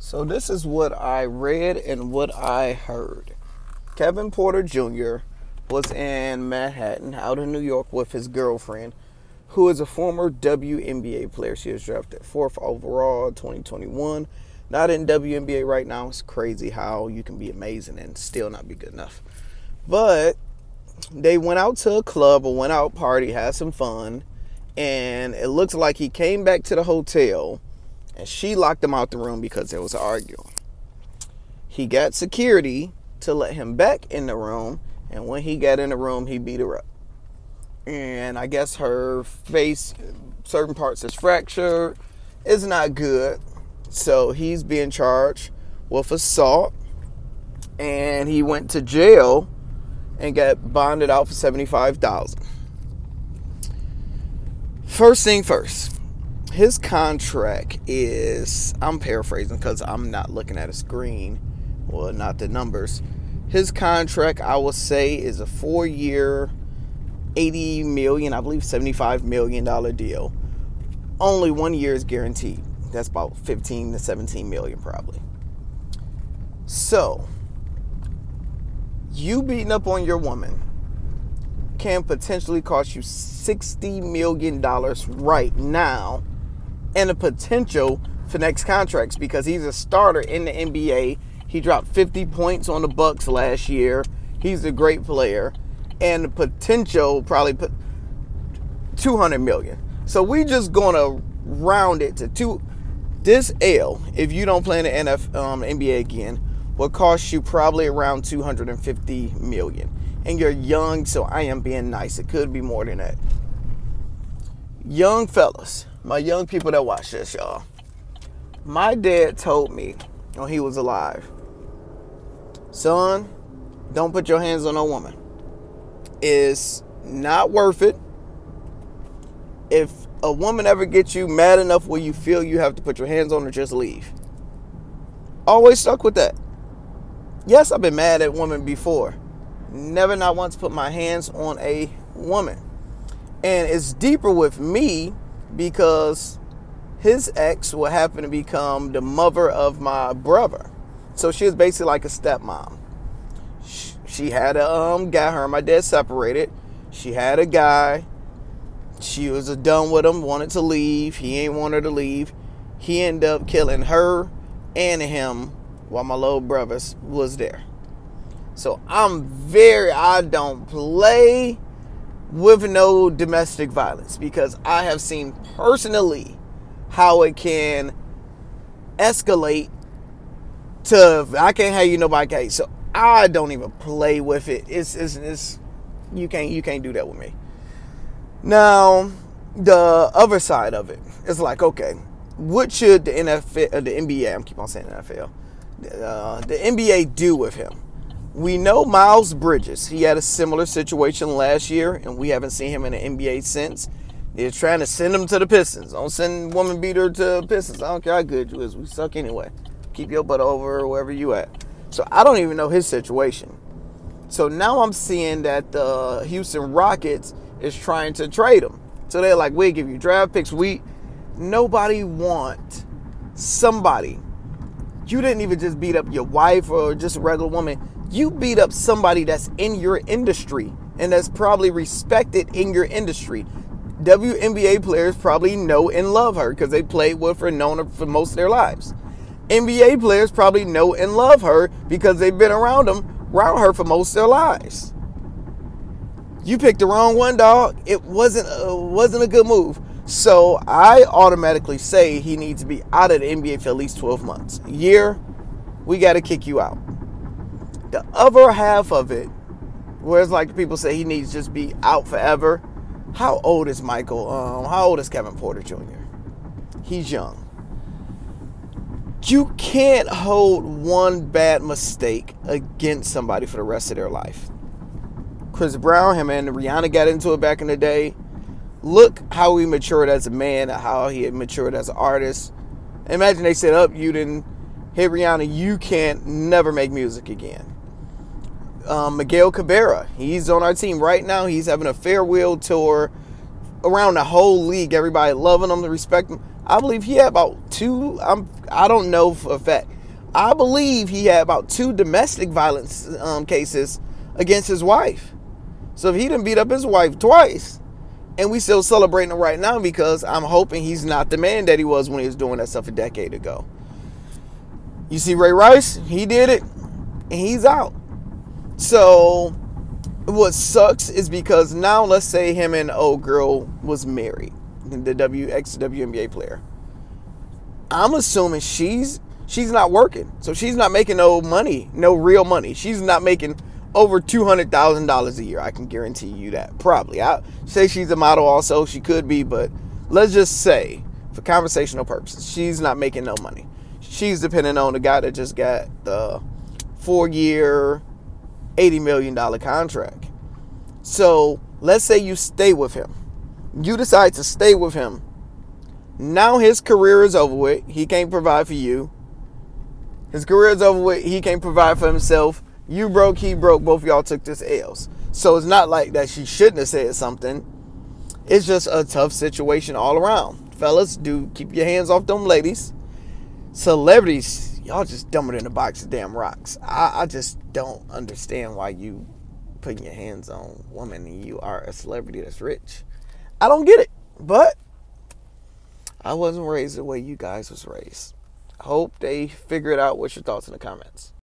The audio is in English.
So this is what I read and what I heard. Kevin Porter Jr. was in Manhattan, out in New York, with his girlfriend, who is a former WNBA player. She was drafted fourth overall, 2021. Not in WNBA right now. It's crazy how you can be amazing and still not be good enough. But they went out to a club or went out party, had some fun, and it looks like he came back to the hotel and she locked him out the room because there was an arguing. He got security to let him back in the room, and when he got in the room, he beat her up. And I guess her face, certain parts is fractured. It's not good. So he's being charged with assault, and he went to jail and got bonded out for seventy-five thousand. First thing first, his contract is I'm paraphrasing because I'm not looking at a screen, well, not the numbers. His contract, I will say, is a four-year, 80 million, I believe 75 million dollar deal. Only one year is guaranteed. That's about 15 to 17 million, probably. So, you beating up on your woman can potentially cost you 60 million dollars right now and a potential for next contracts because he's a starter in the NBA. He dropped 50 points on the Bucks last year. He's a great player and the potential probably put 200 million. So we just going to round it to two this L if you don't play in the NF, um, NBA again will cost you probably around 250 million. And you're young, so I am being nice. It could be more than that. Young fellas, my young people that watch this, y'all. My dad told me when he was alive, son, don't put your hands on a woman. It's not worth it. If a woman ever gets you mad enough where you feel you have to put your hands on her, just leave. Always stuck with that. Yes, I've been mad at women before. Never not once put my hands on a woman. And it's deeper with me because his ex will happen to become the mother of my brother. So she was basically like a stepmom. She had a um, guy, her and my dad separated. She had a guy. She was done with him, wanted to leave. He ain't want her to leave. He ended up killing her and him while my little brother was there. So I'm very, I don't play with no domestic violence because I have seen personally how it can escalate to I can't have you nobody can so I don't even play with it. It's, it's it's you can't you can't do that with me. Now the other side of it is like okay, what should the NFL, uh, the NBA, I'm keep on saying NFL, uh, the NBA do with him? We know Miles Bridges. He had a similar situation last year, and we haven't seen him in the NBA since. They're trying to send him to the Pistons. Don't send woman beater to Pistons. I don't care how good you is. We suck anyway. Keep your butt over wherever you at. So I don't even know his situation. So now I'm seeing that the Houston Rockets is trying to trade him. So they're like, we give you draft picks. We nobody want somebody. You didn't even just beat up your wife or just a regular woman you beat up somebody that's in your industry and that's probably respected in your industry. WNBA players probably know and love her because they played with her, known her for most of their lives. NBA players probably know and love her because they've been around them, around her for most of their lives. You picked the wrong one, dog. It wasn't wasn't a good move. So I automatically say he needs to be out of the NBA for at least 12 months. Year, we got to kick you out. The other half of it, where it's like people say he needs to just be out forever. How old is Michael? Um, how old is Kevin Porter Jr.? He's young. You can't hold one bad mistake against somebody for the rest of their life. Chris Brown, him and Rihanna got into it back in the day. Look how he matured as a man, how he matured as an artist. Imagine they said, Up, you didn't hit Rihanna, you can't never make music again um, Miguel Cabrera. He's on our team right now. He's having a farewell tour around the whole league. Everybody loving him, respect him. I believe he had about two. I'm. I don't know for a fact. I believe he had about two domestic violence um, cases against his wife. So if he didn't beat up his wife twice, and we still celebrating him right now because I'm hoping he's not the man that he was when he was doing that stuff a decade ago. You see Ray Rice, he did it, and he's out. So what sucks is because now let's say him and old girl was married, the W X WNBA player. I'm assuming she's she's not working, so she's not making no money, no real money. She's not making over two hundred thousand dollars a year. I can guarantee you that. Probably, I say she's a model. Also, she could be, but let's just say for conversational purposes, she's not making no money. She's depending on the guy that just got the four year $80 million contract. So let's say you stay with him. You decide to stay with him. Now his career is over with. He can't provide for you. His career is over with. He can't provide for himself. You broke, he broke. Both y'all took this L's. So it's not like that she shouldn't have said something. It's just a tough situation all around. Fellas, do keep your hands off them ladies. Celebrities, y'all just dumb it in a box of damn rocks. I, I just don't understand why you putting your hands on women and you are a celebrity that's rich. I don't get it. But I wasn't raised the way you guys was raised. Hope they figure it out. What's your thoughts in the comments?